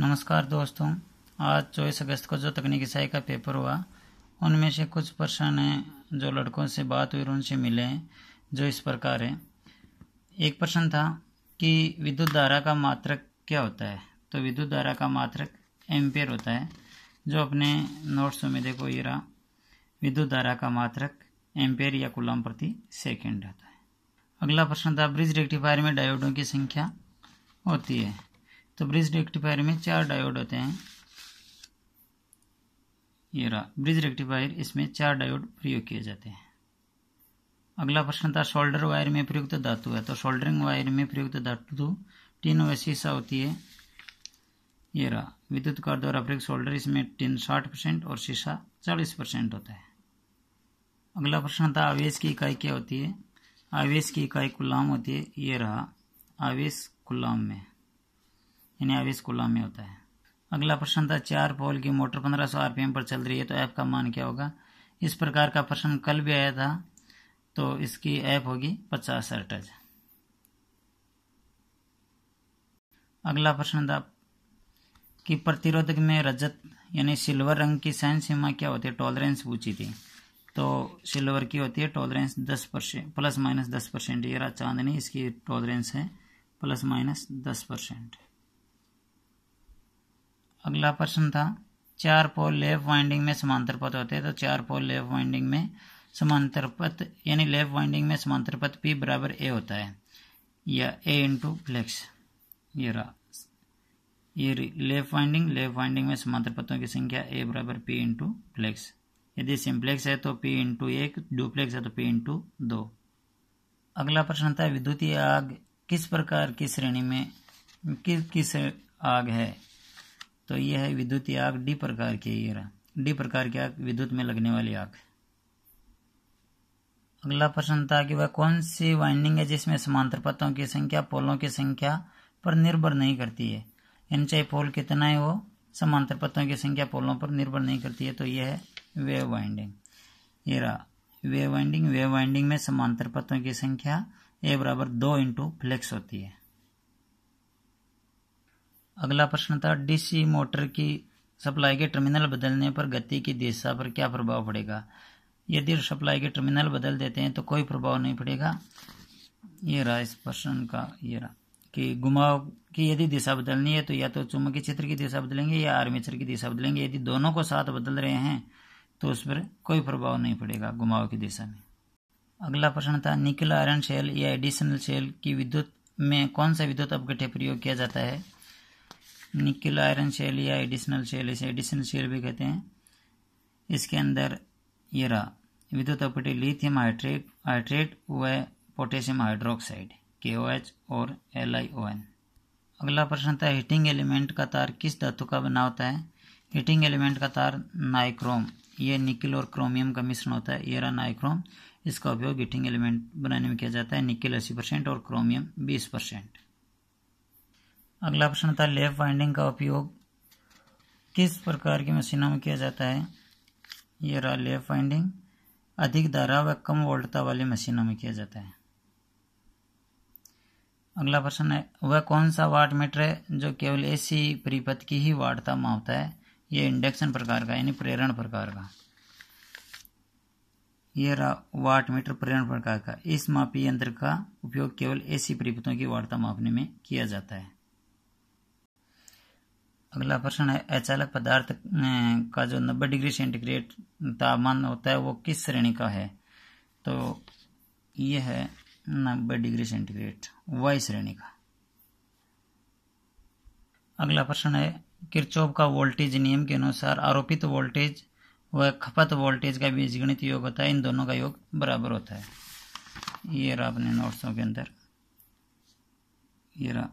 नमस्कार दोस्तों, आज चौबीस अगस्त को जो तकनीकी सहाय का पेपर हुआ, उनमें से कुछ प्रश्न हैं जो लड़कों से बात हुई उनसे मिले हैं, जो इस प्रकार है। एक प्रश्न था कि विद्युत धारा का मात्रक क्या होता है? तो विद्युत धारा का मात्रक एम्पेयर होता है, जो अपने नोट्स में देखो ये रहा। विद्युत धारा का मात्रक एम्पेयर या कुलाम प्रति सेकेंड होता है। अगला प्रश्न था, ब्रिज रेक्टिफायर में डायोडों की संख्या होती है। तो ब्रिज रेक्टिफायर में चार डायोड होते हैं। ये रहा। ब्रिज रेक्टिफायर, इसमें चार डायोड प्रयोग किए जाते हैं। अगला प्रश्न था, शोल्डर वायर में प्रयुक्त धातु है। तो शोल्डरिंग वायर में प्रयुक्त धातु टीन व शीशा होती है। ये रहा। विद्युत कार द्वारा प्रयुक्त शोल्डर, इसमें टीन साठ परसेंट और शीशा चालीस परसेंट होता है। अगला प्रश्न था, आवेश की इकाई क्या होती है? आवेश की इकाई कुलाम होती है। ये रहा, आवेश कुलाम में। यानी आवेश कुलाम में होता है। अगला प्रश्न था, चार पोल की मोटर 1500 आरपीएम पर चल रही है तो ऐप का मान क्या होगा? इस प्रकार का प्रश्न कल भी आया था तो इसकी ऐप होगी पचास अगला प्रश्न था कि प्रतिरोधक में रजत यानी सिल्वर रंग की सहन सीमा क्या होती है? टॉलरेंस पूछी थी। तो सिल्वर की होती है टॉलरेंस दस परसेंट प्लस माइनस दस परसेंट, ये चांदनी, इसकी टॉलरेंस है प्लस माइनस दस परसेंट। अगला प्रश्न था, चार पोल लेफ़्ट वाइंडिंग में समांतर पथ होते हैं तो चार पोल लेफ़्ट वाइंडिंग में समांतर पथ, यानी लेफ़्ट वाइंडिंग में समांतर पथ पी बराबर ए होता है, या ए इंटू फ्लेक्स ये रहा। ये लेफ़्ट वाइंडिंग लेफ़्ट वाइंडिंग में समांतर पथों की संख्या ए बराबर पी इंटू फ्लेक्स यदि सिंप्लेक्स है तो पी इंटू एक डुप्लेक्स है तो पी इंटू दो। अगला प्रश्न था, विद्युतीय आग किस प्रकार की श्रेणी में किस किस आग है? तो यह है विद्युत आग डी प्रकार की ये रहा। डी प्रकार की आग विद्युत में लगने वाली आग। अगला प्रश्न था कि वह कौन सी वाइंडिंग है जिसमें समांतर पथों की संख्या पोलों की संख्या पर निर्भर नहीं करती है? यानी चाहे पोल कितना है वो, समांतर पथों की संख्या पोलों पर निर्भर नहीं करती है तो यह है वेव वाइंडिंग। ये रहा, वेव वाइंडिंग वेव वाइंडिंग में समांतर पथों की संख्या ए बराबर दो इंटू फ्लेक्स होती है। अगला प्रश्न था, डीसी मोटर की सप्लाई के टर्मिनल बदलने पर गति की दिशा पर क्या प्रभाव पड़ेगा? यदि सप्लाई के टर्मिनल बदल देते हैं तो कोई प्रभाव नहीं पड़ेगा। ये रहा इस प्रश्न का, ये रहा कि घुमाव की यदि दिशा बदलनी है तो या तो चुंबकीय क्षेत्र की दिशा बदलेंगे या आर्मेचर की दिशा बदलेंगे। यदि दोनों को साथ बदल रहे हैं तो उस पर कोई प्रभाव नहीं पड़ेगा घुमाव की दिशा में। अगला प्रश्न था, निकल आयरन शेल या एडिशनल शेल की विद्युत में कौन सा विद्युत अपघट्य प्रयोग किया जाता है? निकल आयरन शेल या एडिशनल शेल इसे एडिशनल शेल भी कहते हैं। इसके अंदर ये रहा, विद्युत अपटी लिथियम हाइड्रेट हाइड्रेट व पोटेशियम हाइड्रोक्साइड के ओ एच और एल आई ओ एन अगला प्रश्न था, हीटिंग एलिमेंट का तार किस धातु का बना होता है? हीटिंग एलिमेंट का तार नाइक्रोम, ये निकल और क्रोमियम का मिश्रण होता है, ये रहा नाइक्रोम। इसका उपयोग हीटिंग एलिमेंट बनाने में किया जाता है निकल अस्सी परसेंट और क्रोमियम बीस परसेंट। अगला प्रश्न था लेफ वाइंडिंग का उपयोग किस प्रकार की मशीनों में किया जाता है? ये रहा लेफ वाइंडिंग। अधिक धारा व कम वोल्टता वाली मशीनों में किया जाता है। अगला प्रश्न है, वह कौन सा वाट मीटर है जो केवल एसी परिपथ की ही वाटता मापता है? ये इंडक्शन प्रकार का, यानी प्रेरण प्रकार का। यह रहा वाट मीटर प्रेरण प्रकार का। इस मापी यंत्र का उपयोग केवल एसी परिपथों की वार्ता मापने में किया जाता है। अगला प्रश्न है अचालक पदार्थ का जो 90 डिग्री सेंटीग्रेड तापमान होता है, वो किस श्रेणी का है? तो ये है 90 डिग्री सेंटीग्रेड, वाई श्रेणी का। अगला प्रश्न है किरचोप का वोल्टेज नियम के अनुसार आरोपित वोल्टेज व खपत वोल्टेज का बीजगणित योग होता है, इन दोनों का योग बराबर होता है। ये रहा अपने नोट्सों के अंदर। ये रहा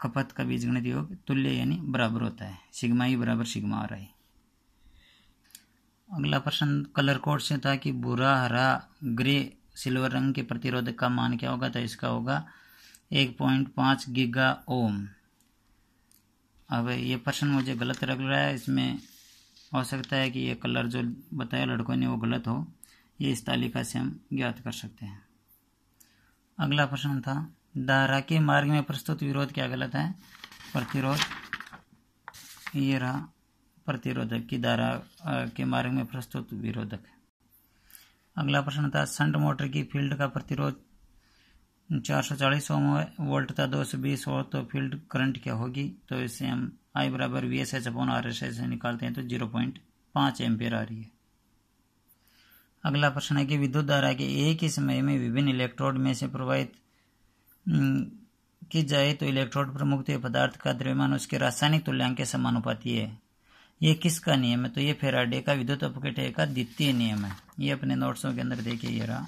खपत का बीजगणित योग तुल्य यानी बराबर होता है। सिग्मा ही बराबर सिग्मा आ रहा है अगला प्रश्न, कलर कोड से था कि बुरा हरा, ग्रे, सिल्वर रंग के प्रतिरोधक का मान क्या होगा? तो इसका होगा एक पॉइंट पाँच गीगा ओम। अब ये प्रश्न मुझे गलत लग रहा है। इसमें हो सकता है कि ये कलर जो बताया लड़कों ने वो गलत हो। ये इस तालिका से हम ज्ञात कर सकते हैं। अगला प्रश्न था धारा के मार्ग में प्रस्तुत विरोध क्या गलत है? प्रतिरोध। ये रहा प्रतिरोधक की धारा के मार्ग में प्रस्तुत विरोधक। अगला प्रश्न था संट मोटर की फ़ील्ड का प्रतिरोध 440 ओम वोल्ट था 220 वोल्ट तो फ़ील्ड करंट क्या होगी? तो इससे हम आई बराबर V S H upon R S H निकालते हैं तो ज़ीरो पॉइंट पाँच एम्पियर आ रही है। अगला प्रश्न है कि विद्युत धारा के एक ही समय में विभिन्न इलेक्ट्रोड में से प्रवाहित की जाए तो इलेक्ट्रोड पर मुक्त पदार्थ का द्रव्यमान उसके रासायनिक तुल्यांक के समानुपाती है। ये किसका नियम है? तो ये फेराडे का विद्युत अपकटे का द्वितीय नियम है। ये अपने नोट्सों के अंदर देखिए ये रहा।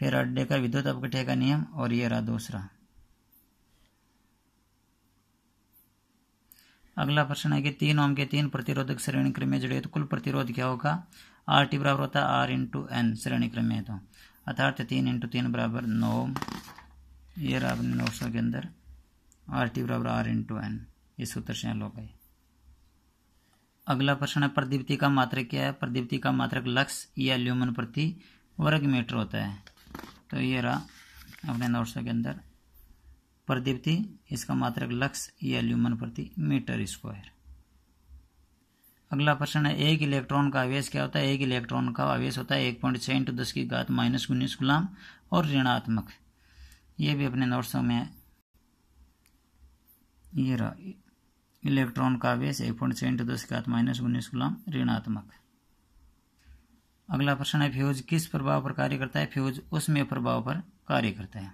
फेराडे का विद्युत अपकटे का नियम और ये रहा दूसरा। अगला प्रश्न है कि तीन ओम के तीन प्रतिरोधक श्रेणी क्रम में जुड़े तो कुल प्रतिरोध क्या होगा? आर टी बराबर होता है आर इंटू एन श्रेणी क्रम में तो। अर्थात तीन इंटू तीन बराबर नौ ये रहा अपने नोट्सों के अंदर आर टी बराबर आर इंटू एन इस सूत्र से लो गए अगला प्रश्न है, प्रदीप्ति का मात्रक क्या है? प्रदीप्ति का मात्रक लक्स या ल्यूमन प्रति वर्ग मीटर होता है। तो ये रहा अपने नोट्सों के अंदर। प्रदीप्ति, इसका मात्रक लक्स या ल्यूमन प्रति मीटर स्क्वायर। अगला प्रश्न है, एक इलेक्ट्रॉन का आवेश क्या होता है? एक इलेक्ट्रॉन का आवेश होता है एक पॉइंट छः इंटू दस की घात माइनस उन्नीस गुलाम और ऋणात्मक। ये भी अपने नोट्सों में ये रहा, इलेक्ट्रॉन का आवेश, एक पॉइंट छः इंटू दस की घात माइनस उन्नीस गुलाम, ऋणात्मक। अगला प्रश्न है, फ्यूज किस प्रभाव पर कार्य करता है? फ्यूज उसमें प्रभाव पर कार्य करता है।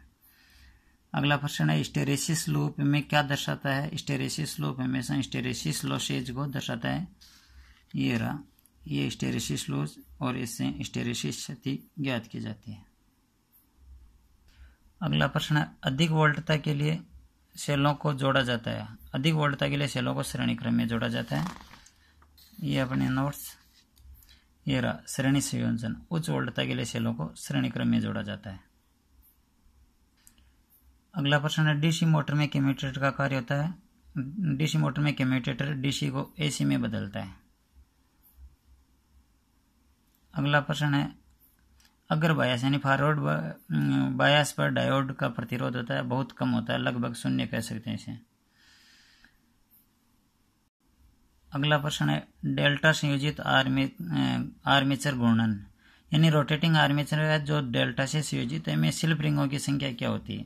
अगला प्रश्न है, स्टेरेसिस लूप में क्या दर्शाता है? स्टेरेसिस लूप हमेशा स्टेरेसिस लॉसेज को दर्शाता है। ये रहा, ये स्टेरेसिस लॉस और इससे स्टेरेसिस क्षति ज्ञात की जाती है। अगला प्रश्न है, अधिक वोल्टता के लिए सेलों को जोड़ा जाता है। अधिक वोल्टता के लिए सेलों को श्रेणी क्रम में जोड़ा जाता है। ये अपने नोट्स ये रहा श्रेणी संयोजन। उच्च वोल्टता के लिए सेलों को श्रेणी क्रम में जोड़ा जाता है। अगला प्रश्न है, डीसी मोटर में केमिटेटर का कार्य होता है। डीसी मोटर में केमिटेटर डीसी को एसी में बदलता है। अगला प्रश्न है अगर बायास यानी फॉरवर्ड बायास पर डायोड का प्रतिरोध होता है, बहुत कम होता है, लगभग शून्य कह सकते हैं इसे। अगला प्रश्न है, डेल्टा संयोजित आर्मे आर्मेचर घूर्णन, यानी रोटेटिंग आर्मेचर है जो डेल्टा से संयोजित है, में सिल्फ रिंगों की संख्या क्या होती है?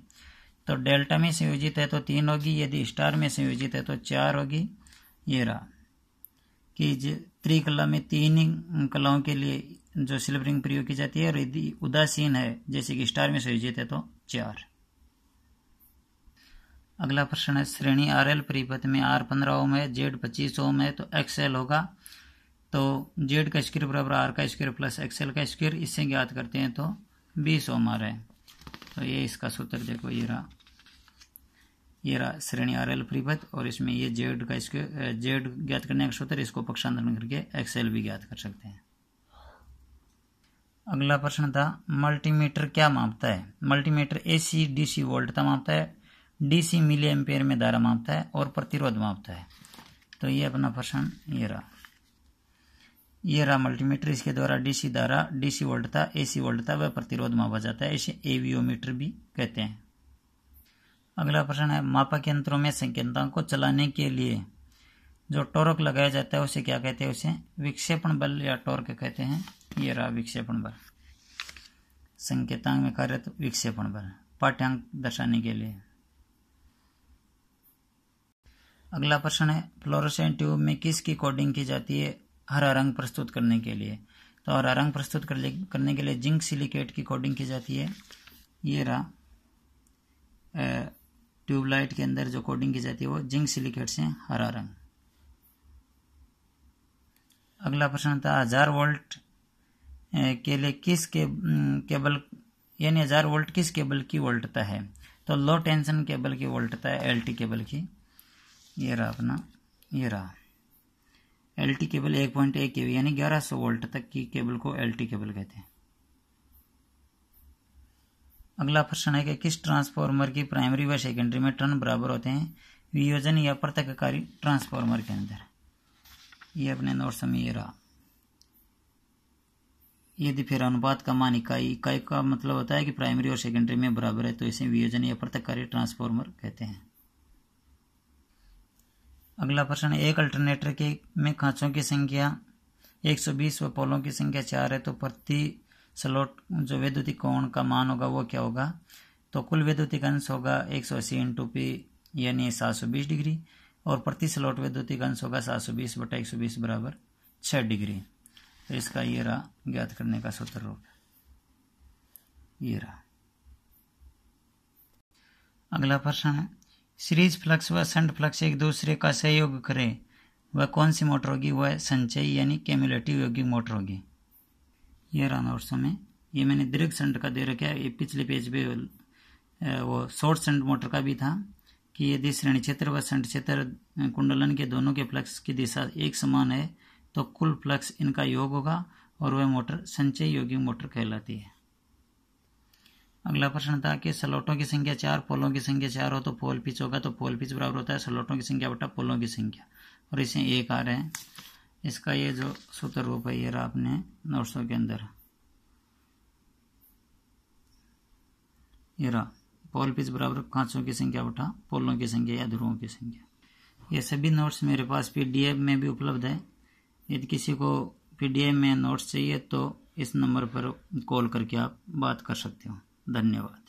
तो डेल्टा में संयोजित है तो तीन होगी, यदि स्टार में संयोजित है तो चार होगी। ये रहा, कि त्रिकला में तीन कलाओं के लिए जो सिल्वरिंग प्रयोग की जाती है और यदि उदासीन है, जैसे कि स्टार में संयोजित है तो चार। अगला प्रश्न है, श्रेणी आर एल परिपथ में आर पंद्रह ओम है, जेड पच्चीस ओम है तो एक्सएल होगा। तो जेड का स्क्र बराबर आर का स्क्र प्लस एक्सएल का स्क्र इससे ज्ञात करते हैं तो बीस ओम आ रहा है। तो ये इसका सूत्र देखो, ये रहा ये रहा श्रेणी आर एल परिपथ और इसमें ये जेड का इसके जेड ज्ञात करने का सूत्र, इसको पक्षांतरण करके एक्सएल भी ज्ञात कर सकते हैं। अगला प्रश्न था मल्टीमीटर क्या मापता है? मल्टीमीटर एसी डीसी वोल्टता मापता है डीसी मिली एम्पेयर में धारा मापता है और प्रतिरोध मापता है। तो ये अपना प्रश्न ये रहा। ये रहा मल्टीमीटर इसके द्वारा डीसी धारा डीसी वोल्ट वोल्टता एसी वोल्टता व प्रतिरोध मापा जाता है, इसे एवीओमीटर भी कहते हैं। अगला प्रश्न है, मापक यंत्रों में संकेतों को चलाने के लिए जो टोरक लगाया जाता है, उसे क्या कहते हैं? उसे विक्षेपण बल या टोर्क कहते हैं। ये रहा विक्षेपण बल। संकेतांग में कार्यरत विक्षेपण बल, पाठ्यांक दर्शाने के लिए। अगला प्रश्न है, फ्लोरोसेंट ट्यूब में किसकी कोडिंग की जाती है हरा रंग प्रस्तुत करने के लिए? तो हरा रंग प्रस्तुत करने के लिए जिंक सिलिकेट की कोडिंग की जाती है। ये रहा ट्यूबलाइट के अंदर जो कोडिंग की जाती है वो जिंक सिलिकेट से हरा रंग। अगला प्रश्न था, हज़ार वोल्ट के लिए किस के, केबल यानी हज़ार वोल्ट किस केबल की वोल्टता है? तो लो टेंशन केबल की वोल्टता है एलटी केबल की। ये रहा अपना ये रहा। एलटी केबल एक पॉइंट एक के यानी ग्यारह सौ वोल्ट तक की केबल को एलटी केबल कहते हैं। अगला प्रश्न है कि किस ट्रांसफॉर्मर की प्राइमरी व सेकेंडरी में टर्न बराबर होते हैं? वियोजन या प्रत्यक्षकारी ट्रांसफॉर्मर के अंदर। ये अपने नोट्स में ये रहा। यदि फिर अनुपात का मान इकाई इकाई का मतलब होता है कि प्राइमरी और सेकेंडरी में बराबर है तो इसे वियोजन या प्रत्यक्षकारी ट्रांसफॉर्मर कहते हैं। अगला प्रश्न एक अल्टरनेटर के, में खांचों की संख्या 120 व पोलों की संख्या चार है तो प्रति स्लोट जो वैद्युतिक कोण का मान होगा वो क्या होगा? तो कुल वैद्युतिक अंश होगा एक सौ अस्सी इंटू पी, यानी सात सौ बीस डिग्री, और प्रति स्लोट वैद्युतिक अंश होगा सात सौ बीस बटा एक सौ बीस बराबर छह डिग्री। तो इसका ये रहा, ज्ञात करने का सूत्र रूप। ये रहा। अगला प्रश्न है, सीरीज़ फ्लक्स व संड फ्लक्स एक दूसरे का सहयोग करें। वह कौन सी मोटर होगी? वह संचयी यानी कैमुलेटिव योगिक मोटर होगी। ये रहा नोट्सों में ये मैंने दीर्घ संड का दे रखा है, ये पिछले पेज पे वो शॉर्ट संड मोटर का भी था कि यदि श्रेणी क्षेत्र व संड क्षेत्र कुंडलन के दोनों के फ्लक्स की दिशा एक समान है तो कुल फ्लक्स इनका योग होगा और वह मोटर संचय योगी मोटर कहलाती है। अगला प्रश्न था कि सलोटों की संख्या चार, पोलों की संख्या चार हो तो पोल पिच होगा तो पोल पिच बराबर होता है, सलोटों की संख्या बटा पोलों की संख्या। और इसे एक आ रहे हैं। इसका ये जो सूत्र रूप है, ये अपने नोट्सों के अंदर। ये रहा, पोल पिच बराबर कांचों की संख्या उठा पोलों की संख्या या ध्रुवों की संख्या। ये सभी नोट्स मेरे पास पीडीएफ में भी उपलब्ध है। यदि किसी को पीडीएफ में नोट्स चाहिए तो इस नंबर पर कॉल करके आप बात कर सकते हो। धन्यवाद।